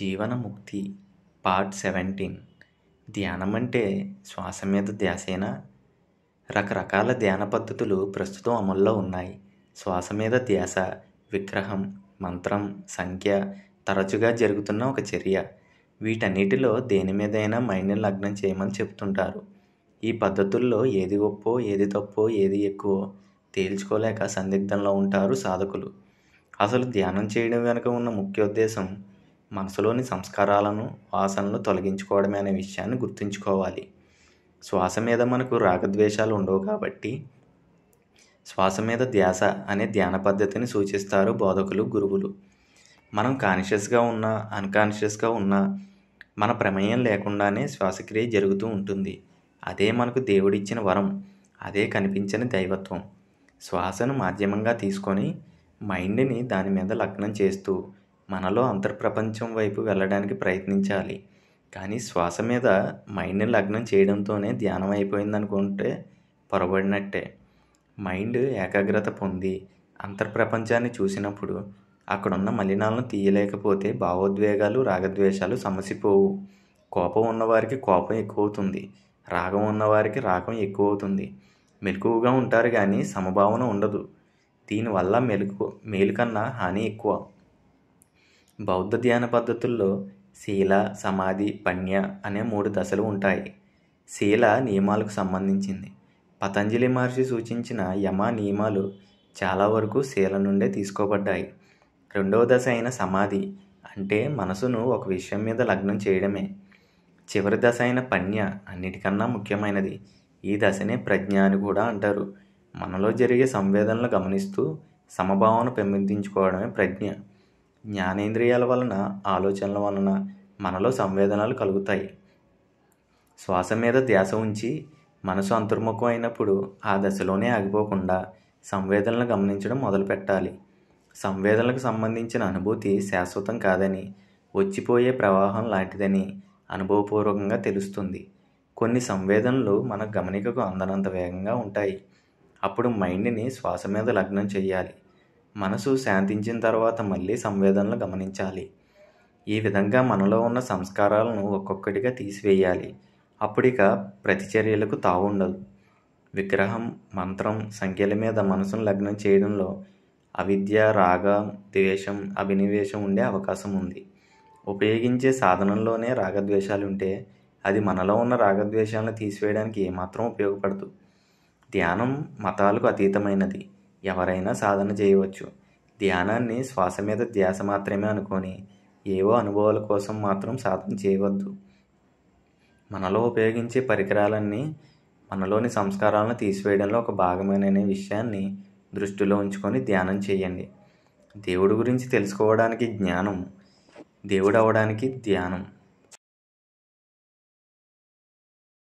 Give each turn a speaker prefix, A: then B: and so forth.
A: జీవనముక్తి part seventeen. ధ్యానం అంటే శ్వాస మీద ధ్యాసేనా? రకరకాల ధ్యాన పద్ధతులు ప్రస్తుతం అమల్లో ఉన్నాయి. శ్వాస మీద ధ్యాస విగ్రహం మంత్రం సంఖ్య తరచుగా జరుగుతున్న ఒక చర్య. వీటన్నిటిలో దేని మీదైనా మైండ్ని లగ్నం చేయమని చెప్తుంటారు. ఈ పద్ధతుల్లో ఏది గొప్పో ఏది తప్పో ఏది ఎక్కువో తేల్చుకోలేక సందిగ్ధంలో ఉంటారు సాధకులు. అసలు ధ్యానం చేయడం వెనుక ఉన్న ముఖ్య ఉద్దేశం మనసులోని సంస్కారాలను వాసనలు తొలగించుకోవడమే అనే విషయాన్ని గుర్తుంచుకోవాలి. శ్వాస మీద మనకు రాగద్వేషాలు ఉండవు కాబట్టి శ్వాస మీద ధ్యాస అనే ధ్యాన పద్ధతిని సూచిస్తారు బోధకులు గురువులు. మనం కాన్షియస్గా ఉన్నా అన్కాన్షియస్గా ఉన్నా మన ప్రమేయం లేకుండానే శ్వాసక్రియ జరుగుతూ ఉంటుంది. అదే మనకు దేవుడిచ్చిన వరం అదే కనిపించని దైవత్వం. శ్వాసను మాధ్యమంగా తీసుకొని మైండ్ని దాని మీద లగ్నం చేస్తూ మనలో అంతర్ప్రపంచం వైపు వెళ్ళడానికి ప్రయత్నించాలి. కానీ శ్వాస మీద మైండ్ని లగ్నం చేయడంతోనే ధ్యానం అయిపోయింది అనుకుంటే పొరబడినట్టే. మైండ్ ఏకాగ్రత పొంది అంతర్ప్రపంచాన్ని చూసినప్పుడు అక్కడున్న మలినాలను తీయలేకపోతే భావోద్వేగాలు రాగద్వేషాలు సమసిపోవు. కోపం ఉన్నవారికి కోపం ఎక్కువ అవుతుంది రాగం ఉన్నవారికి రాగం ఎక్కువ అవుతుంది మెలకువగా ఉంటారు కానీ సమభావన ఉండదు. దీనివల్ల మెలకు మేలు కన్నా హాని ఎక్కువ. బౌద్ధ ధ్యాన పద్ధతుల్లో శీల సమాధి పణ్య అనే మూడు దశలు ఉంటాయి. శీల నియమాలకు సంబంధించింది. పతంజలి మహర్షి సూచించిన యమ నియమాలు చాలా వరకు శీల నుండే తీసుకోబడ్డాయి. రెండవ దశ అయిన సమాధి అంటే మనసును ఒక విషయం మీద లగ్నం చేయడమే. చివరి దశ అయిన పణ్య అన్నిటికన్నా ముఖ్యమైనది. ఈ దశనే ప్రజ్ఞ అని కూడా అంటారు. మనలో జరిగే సంవేదనలు గమనిస్తూ సమభావన పెంపొందించుకోవడమే ప్రజ్ఞ. జ్ఞానేంద్రియాల వలన ఆలోచనల వలన మనలో సంవేదనలు కలుగుతాయి. శ్వాస మీద ధ్యాస ఉంచి మనసు అంతర్ముఖం అయినప్పుడు ఆ దశలోనే ఆగిపోకుండా సంవేదనలు గమనించడం మొదలుపెట్టాలి. సంవేదనలకు సంబంధించిన అనుభూతి శాశ్వతం కాదని వచ్చిపోయే ప్రవాహం లాంటిదని అనుభవపూర్వకంగా తెలుస్తుంది. కొన్ని సంవేదనలు మన గమనికకు అందనంత వేగంగా ఉంటాయి. అప్పుడు మైండ్ని శ్వాస మీద లగ్నం చేయాలి మనసు శాంతించిన తర్వాత మళ్ళీ సంవేదనలు గమనించాలి. ఈ విధంగా మనలో ఉన్న సంస్కారాలను ఒక్కొక్కటిగా తీసివేయాలి. అప్పుడిక ప్రతిచర్యలకు తావుండదు. విగ్రహం మంత్రం సంఖ్యల మీద మనసును లగ్నం చేయడంలో అవిద్య రాగం ద్వేషం అభినివేశం ఉండే అవకాశం ఉంది. ఉపయోగించే సాధనంలోనే రాగద్వేషాలు ఉంటే అది మనలో ఉన్న రాగద్వేషాలను తీసివేయడానికి ఏమాత్రం ఉపయోగపడదు. ధ్యానం మతాలకు అతీతమైనది. ఎవరైనా సాధన చేయవచ్చు. ధ్యానాన్ని శ్వాస మీద ధ్యాస మాత్రమే అనుకొని ఏవో అనుభవాల కోసం మాత్రం సాధన చేయవద్దు. మనలో ఉపయోగించే పరికరాలన్నీ మనలోని సంస్కారాలను తీసివేయడంలో ఒక భాగమేననే విషయాన్ని దృష్టిలో ఉంచుకొని ధ్యానం చేయండి. దేవుడి గురించి తెలుసుకోవడానికి జ్ఞానం దేవుడు అవడానికి ధ్యానం.